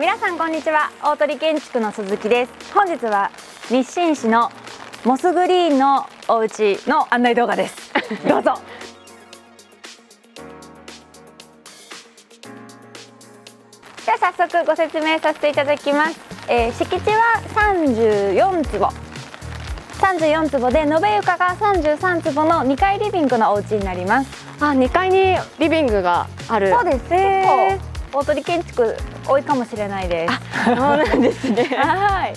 皆さんこんにちは。大鳥建築の鈴木です。本日は日清市のモスグリーンのお家の案内動画です。どうぞ。では早速ご説明させていただきます、えー、敷地は34坪。34坪で延べ床が33坪の2階リビングのお家になります。あ、2階にリビングがある。そうです。ね大鳥建築多いかもしれないです。そうなんですね。はい。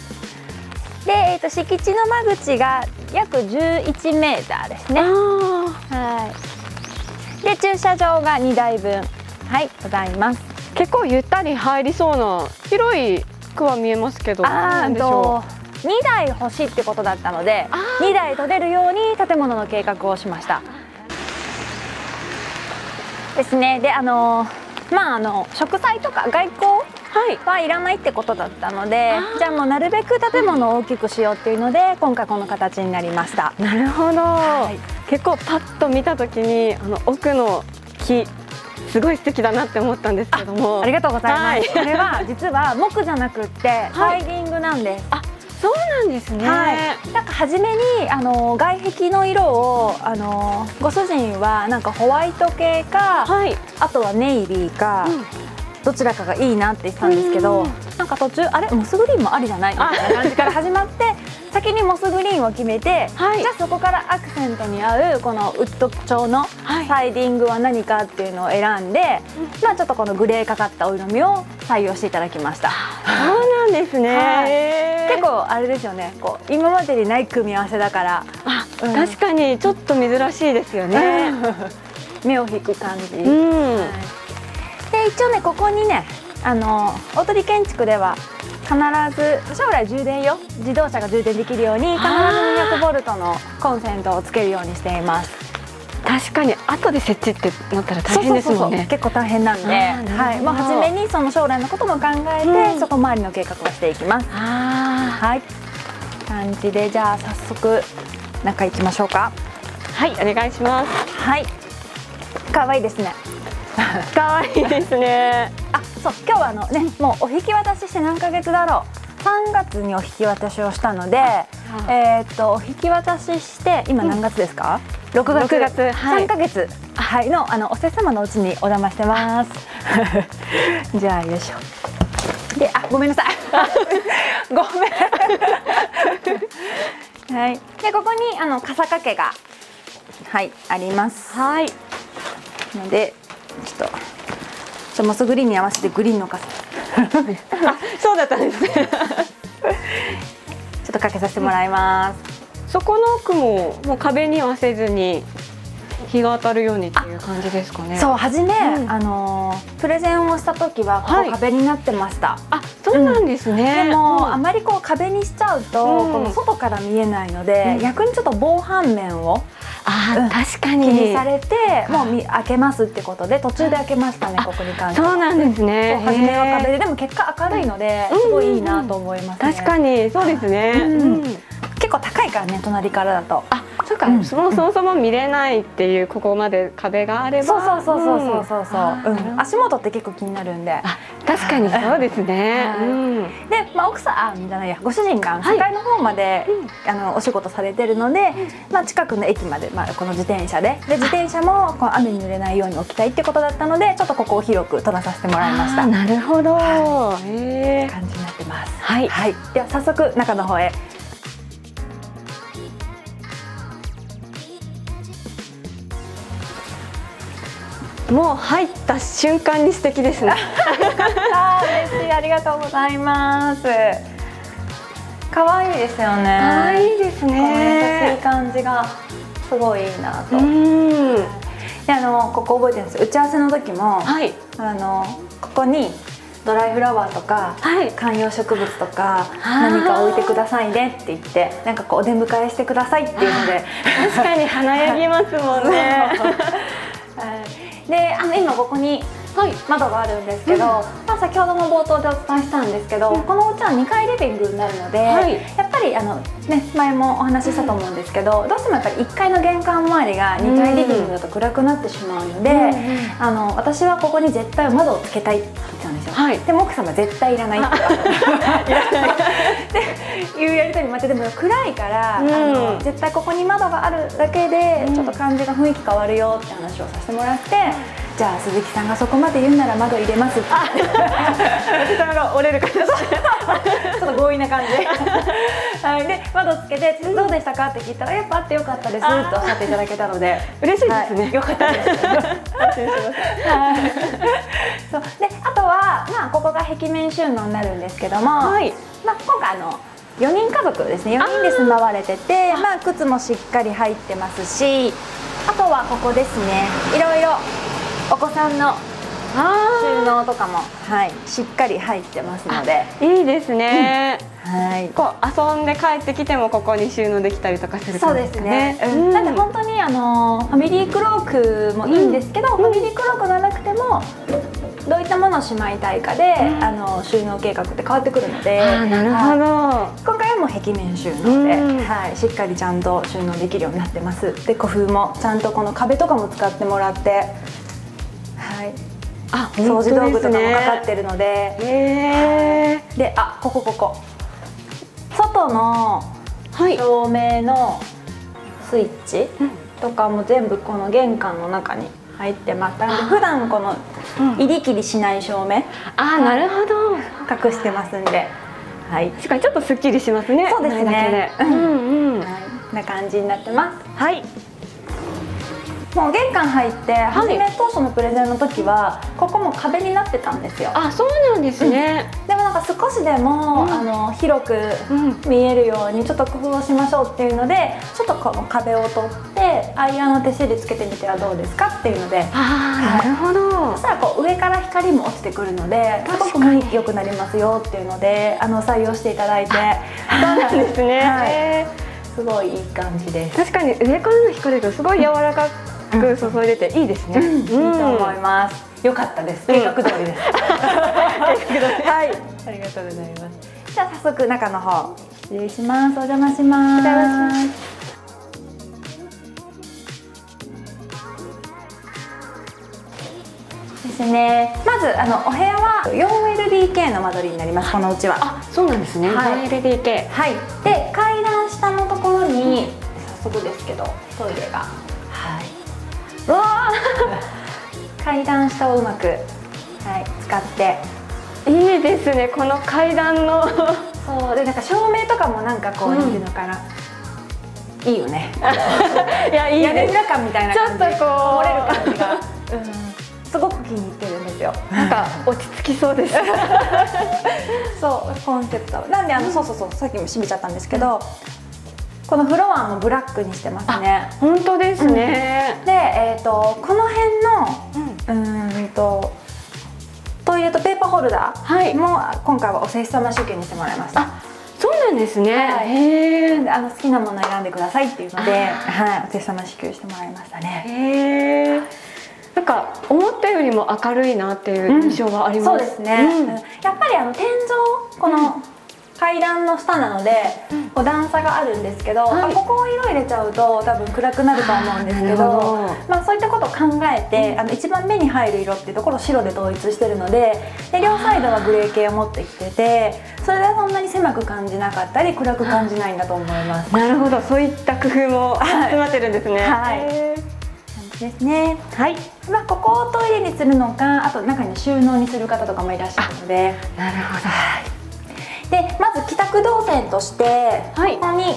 で、えーと、敷地の間口が約11メーターですね。はい。で駐車場が2台分。はいございます。結構ゆったり入りそうな広い区は見えますけどあでしょう。2台欲しいってことだったので2台取れるように建物の計画をしました。ですね。であのまああの植栽とか外交はいらないってことだったので、じゃあもうなるべく建物を大きくしようっていうので今回この形になりました。なるほど、はい、結構パッと見た時にあの奥の木すごい素敵だなって思ったんですけども。ありがとうございます、はい、これは実は木じゃなくってサイディングなんです、あそうなんですね、はい、なんか初めにあの外壁の色をあのご主人はなんかホワイト系か、はい、あとはネイビーか、うん。どちらかがいいなって言ってたんですけど、なんか途中あれモスグリーンもありじゃないみたいな感じから始まって 先にモスグリーンを決めて、はい、じゃあそこからアクセントに合うこのウッド調のサイディングは何かっていうのを選んで、はい、まあちょっとこのグレーかかったお色味を採用していただきました。そうなんですね、はい、結構あれですよね。こう今までにない組み合わせだから。あ、うん、確かにちょっと珍しいですよね。目を引く感じ。うん。はい。で一応ねここにねあの大鳥建築では必ず将来充電よ。自動車が充電できるように必ず200ボルトのコンセントをつけるようにしています。確かに後で設置ってなったら大変ですもんね。結構大変なんで。はい、もう初めにその将来のことも考えて、うん、そこ周りの計画をしていきます。はい。感じでじゃあ早速中行きましょうか。はいお願いします。はい。可愛いですね。可愛いですね。あそう今日はあのねもうお引き渡しして何ヶ月だろう。3月にお引き渡しをしたので、えっとお引き渡しして今何月ですか、うん、6月 ,6 月、はい、3ヶ月、はい、のあのお世様のうちにお邪魔してます。じゃあよいしょ。であごめんなさい。ごめん。はい。でここにあの傘掛けがはいあります。はい。のでちょっとじゃモスグリーンに合わせてグリーンの傘あそうだったんですね。ちょっとかけさせてもらいます。そこの奥ももう壁にはせずに日が当たるようにっていう感じですかね。そう初め、うん、あのプレゼンをした時はここ壁になってました。はい、あそうなんですね。うん、でも、うん、あまりこう壁にしちゃうと、この外から見えないので、逆にちょっと防犯面をあ、うん、確かに。気にされてもう開けますってことで途中で開けましたねここに関してそうなんですね。初めは壁ででも結果明るいので、すごいいいなと思います、ね、確かにそうですね、うん。結構高いからね隣からだと。あそうか、うん、そもそもそも見れないっていうここまで壁があればそうそうそうそうそうそうそう、うん、足元って結構気になるんで。確かにそうですね、うん、で、まあ、奥さんあじゃないやご主人が世界の方まで、はい、あのお仕事されてるので、まあ、近くの駅まで、まあ、この自転車で。で自転車もこう雨に濡れないように置きたいってことだったのでちょっとここを広く取らさせてもらいました。なるほど、はい、感じになってます。はい、はい、では早速中の方へもう入った瞬間に素敵ですね。あ嬉しい。ありがとうございます。可愛いですよね。可愛いですね。優しい感じがすごいいいなと。うん。であのここ覚えてるんです。打ち合わせの時も、はい、あのここにドライフラワーとか、はい、観葉植物とか何か置いてくださいねって言ってなんかこうお出迎えしてくださいっていうので。確かに華やぎますもんね であの今ここにはい、窓があるんですけど、うん、まあ、先ほども冒頭でお伝えしたんですけど、うん、このお家は2階リビングになるので、はい、やっぱりあの、ね、前もお話ししたと思うんですけど、うん、どうしてもやっぱり1階の玄関周りが2階リビングだと暗くなってしまうので、あの私はここに絶対窓をつけたいはい、でも奥様絶対いらない。ってい。うやり取りもあってでも暗いから、うん、あの絶対ここに窓があるだけでちょっと感じが雰囲気変わるよって話をさせてもらって。じゃあ鈴木さんがそこまで言うなら窓入れますって。鈴木さんが折れる感じな感じ はい、で窓つけて「どうでしたか?」って聞いたら「やっぱあってよかったです」とおっしゃっていただけたので。嬉しいですね、はい、よかったです。はい、そう。であとは、まあ、ここが壁面収納になるんですけども、はい。まあ、今回あの4人家族ですね。4人で住まわれててまあ、靴もしっかり入ってますしあとはここですね。いろいろお子さんの収納とかも、はい、しっかり入ってますので。いいですね、うん、はい。こう遊んで帰ってきてもここに収納できたりとかするそうですね、うん、なんで本当にあのファミリークロークもいいんですけど、うん、ファミリークロークがなくてもどういったものをしまいたいかで、うん、あの収納計画って変わってくるので。なるほど、はい、今回はもう壁面収納で、うん、はい、しっかりちゃんと収納できるようになってます。で古風もちゃんとこの壁とかも使ってもらってはいあ掃除道具とかもかかってるので、ね、であここここ。外の照明のスイッチとかも全部この玄関の中に入ってますなので普段この入り切りしない照明、あなるほど。隠してますんで。はい。確かにちょっとすっきりしますね。そうですね。うんうん、はい、な感じになってます。はいもう玄関入って初め当初のプレゼンの時はここも壁になってたんですよ。あそうなんですね、うん、でもなんか少しでも、うん、あの広く見えるようにちょっと工夫をしましょうっていうのでちょっとこの壁を取ってアイアンの手すりつけてみてはどうですかっていうので。あ、なるほど。そしたらこう上から光も落ちてくるのですごく良くなりますよっていうのであの採用していただいて。そうなんですね、はい。すごいいい感じです。確かに上からの光がすごい柔らかく注いでていいですね、いいと思いますよかったです。計画通りですはい。ありがとうございます。じゃあ早速中の方失礼します。お邪魔します。ですね。まずあのお部屋は 4LDK の間取りになります。このうちは。あ、そうなんですね。はい、4LDK。はい。で階段下のところに早速ですけどトイレが階段下をうまく、はい、使って。いいですねこの階段の。そうでなんか照明とかもなんかこう、うん、いうのかないいよね。いやいい屋根裏感みたいな感じ。ちょっとこう。漏れる感じが、うん、すごく気に入ってるんですよ。なんか落ち着きそうです。そうコンセプト。なんであの、そうそうそうさっきも閉めちゃったんですけど、このフロアもブラックにしてますね。本当ですね、うん、で、えーと、このホルダーも、はい、今回はお施主様集計にしてもらいました。そうなんですね、はい、へあの好きなもの選んでくださいっていうので、はい、お施主様支給してもらいましたね。へえなんか思ったよりも明るいなっていう印象はあります、うん、そうですね、うん、やっぱりあの天井この、階段の下なので、こう段差があるんですけど、はい、ここを色入れちゃうと多分暗くなると思うんですけどまあ、そういったことを考えて、うん、あの一番目に入る色っていうところを白で統一してるのでで両サイドはグレー系を持ってきててそれでそんなに狭く感じなかったり暗く感じないんだと思います。なるほどそういった工夫も詰まってるんですね。はい、ですね。はい。まあここをトイレにするのか、あと中に収納にする方とかもいらっしゃるので。なるほど。はい。でまず帰宅動線として、はい、ここに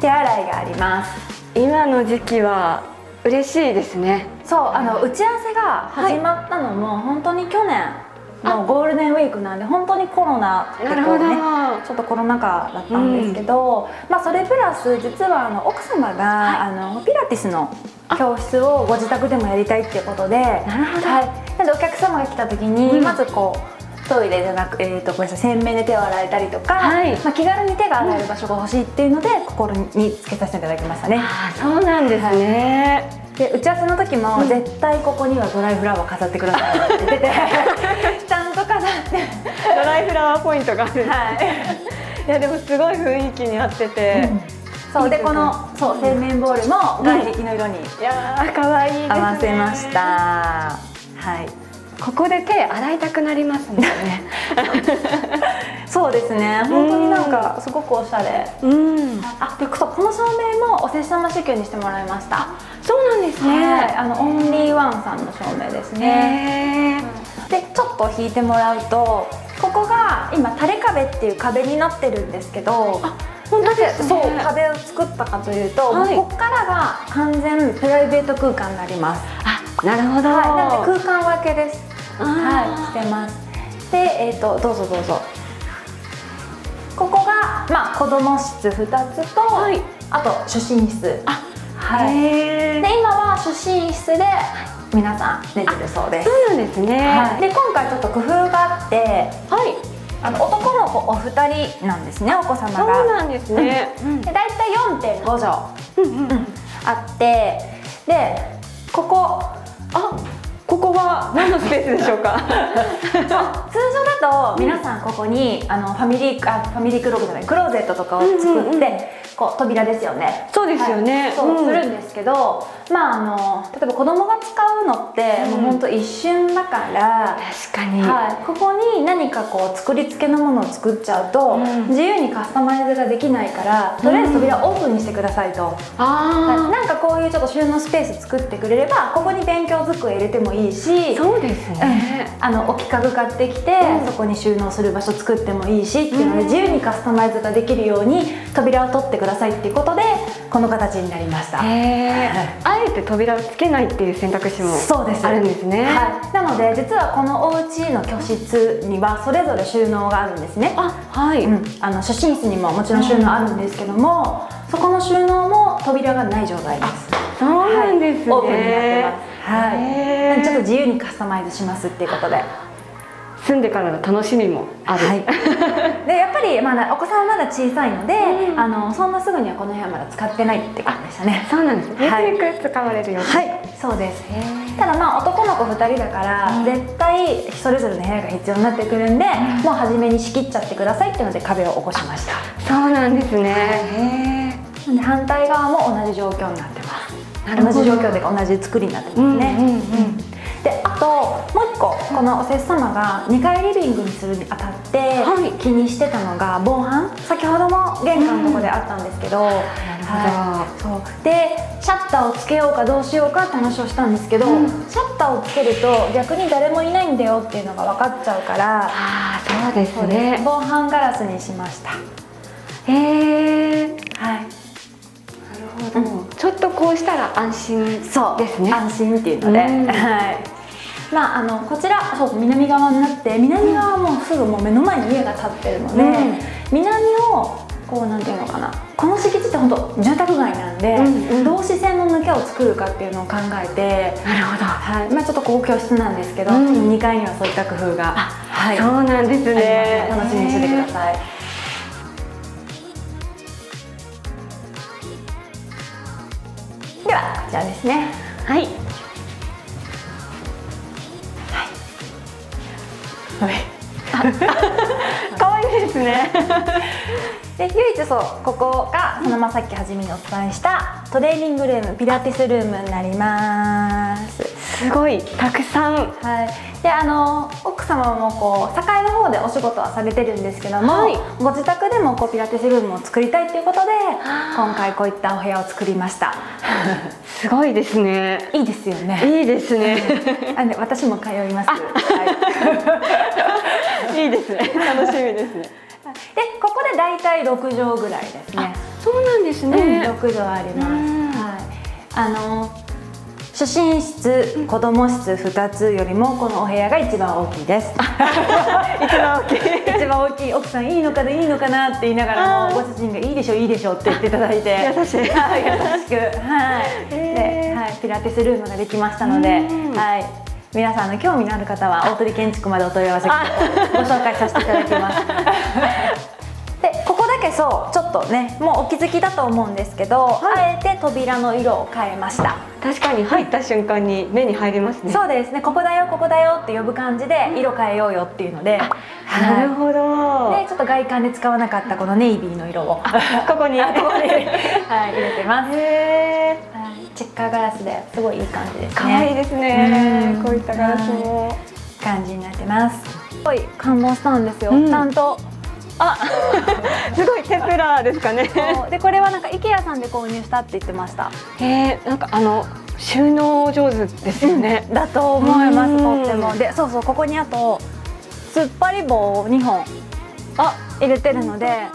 手洗いがあります。今の時期は嬉しいですね。そうあの打ち合わせが始まったのも、はい、本当に去年のゴールデンウィークなんで本当にコロナでこうねちょっとコロナ禍だったんですけど、うん、まあそれプラス実はあの奥様が、はい、あのピラティスの教室をご自宅でもやりたいっていうことでなるほど、はい、なんでお客様が来た時に、まずこうトイレじゃなく、えーと、ごめんなさい洗面で手を洗えたりとか、はい、まあ、気軽に手が洗える場所が欲しいっていうので、うん、心につけさせていただきましたね。あそうなんですね、はい、で打ち合わせの時も、絶対ここにはドライフラワー飾ってくださいって言ってて ちゃんと飾って。ドライフラワーポイントがあるはい。いやでもすごい雰囲気に合ってて、うん。そうでこのそう洗面ボールも外壁の色に、いや可愛い合わせました。はい。ここで手洗いたくなりますもんね。そうですね。本当になんかすごくおしゃれ。うん。あでそうこの照明もおせっさま支給にしてもらいました。そうなんですね、はい。あのオンリーワンさんの照明ですね。へでちょっと引いてもらうとここが今垂れ壁っていう壁になってるんですけど本なぜそう壁を作ったかというと、はい。ここからが完全プライベート空間になります。あなるほど、はい、なので空間分けですはいしてます。でえっ、とどうぞどうぞ。ここがまあ子供室2つと、はい。あと主寝室。あはい。で今は主寝室で皆さん寝てるそうです。そうなんですね。はい、で今回ちょっと工夫があってはい。あの男の子お二人なんですねお子様そうがなんですね、うん。で大体4.5畳うんうん。あってでここあは何のスペースでしょうか？通常だと皆さんここにあのファミリーあファミリークローゼットじゃないクローゼットとかを作って、うんうんうん。こう扉ですよね。そうですよね、はい。そう、ん。するんですけどまああの例えば子供が使うのって、うん。もう本当一瞬だから、確かに、はい、ここに何かこう作り付けのものを作っちゃうと、うん。自由にカスタマイズができないからとりあえず扉オープンにしてくださいと、はい。あなんかこういうちょっと収納スペース作ってくれればここに勉強机入れてもいいしあそうですね、あの置き家具買ってきて、うん。そこに収納する場所作ってもいいしっていうので、うん。自由にカスタマイズができるように扉を取ってくださいっていうことでこの形になりました。へえあえて扉をつけないっていう選択肢もそうですあるんですねはい、なので実はこのお家の居室にはそれぞれ収納があるんですね。あはい、うん、あの主寝室にももちろん収納あるんですけども、そこの収納も扉がない状態です。そうなんですね、はいオープンになってます。はい。ちょっと自由にカスタマイズしますっていうことで。住んでからの楽しみもある、はい。でやっぱりまだお子さんはまだ小さいので、うんあのそんなすぐにはこの部屋まだ使ってないって感じでしたね。そうなんですねはい使われるよはい、そうです。ただまあ男の子2人だから、うん絶対それぞれの部屋が必要になってくるんで、もう初めに仕切っちゃってくださいっていうので壁を起こしました。そうなんですねへなんで反対側も同じ状況になってます。同じ状況で同じ作りになってますね。うんうんうんであともう一個このおせっ様が2階リビングにするにあたってはい。気にしてたのが防犯？先ほども玄関のところであったんですけど、はい。そう。でシャッターをつけようかどうしようかって話をしたんですけど、うん。シャッターをつけると逆に誰もいないんだよっていうのが分かっちゃうから、ああそうですね。防犯ガラスにしました。へえはい。なるほど。ちょっとこうしたら安心そうですね。安心っていうので、うん。はいまああのこちらそう南側になって南側はもうすぐもう目の前に家が建ってるので、うん。南をこうなんていうのかなこの敷地って本当住宅街なんで、うんうん。どう視線の抜けを作るかっていうのを考えて、なるほど。はい。まあ、ちょっと公共室なんですけど、うん。2階にはそういった工夫が、はい、そうなんですね。楽しみにしててください。ではこちらですね。はい可愛いですねで唯一そうここがそのまさっきはじめにお伝えしたトレーニングルームピラティスルームになります。すごいたくさん。はい、であの奥様もこう堺の方でお仕事はされてるんですけども、はい。ご自宅でもこうピラティスルームを作りたいということで今回こういったお部屋を作りました。すごいですね。いいですよね。いいですね。あで私も通います、はい、いいですね。楽しみですね。でここで大体6畳ぐらいですね。そうなんですうん、ね6畳あります、うん。はい、あの主寝室子供室2つよりもこのお部屋が一番大きいです。一番大きい。一番大きい。奥さんいいのかないいのかなって言いながらもご主人がいいでしょいいでしょって言っていただいて。優しい。はい優しく。はい、で、はい、ピラティスルームができましたので、うん。はい。皆さんの興味のある方は大鳥建築までお問い合わせください。ご紹介させていただきますそうちょっとねもうお気づきだと思うんですけど、あえて扉の色を変えました。確かに入った瞬間に目に入りますね。そうですね。ここだよここだよって呼ぶ感じで色変えようよっていうので、なはいるほど。でちょっと外観で使わなかったこのネイビーの色を。こここに。こに、はい、入れてます、へはい、チェッカーガラスですごいいい感じですね。可愛いですね。うん。こういったガラスも。感じになってます。すごい感動したんですよ、うん、ちゃんとあ すごいテプラですかね。でこれはなんか IKEA さんで購入したって言ってました。へえんかあの収納上手ですよね、うん、だと思いますとっても。でそうそうここにあと突っ張り棒を2本あ入れてるので